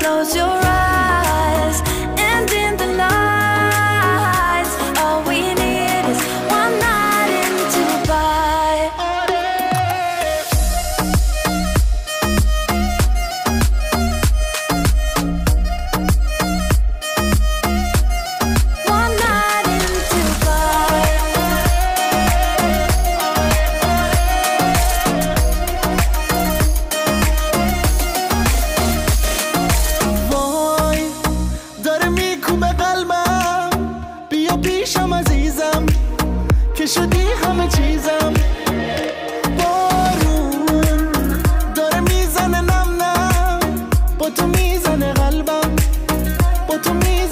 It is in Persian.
Close your eyes داره میکوبه قلبم. بیا پیشم عزیزم که شدی همه چیزم. بارون داره می‌زنه نم نم. با تو می‌زنه قلبم. با تو می‌زنه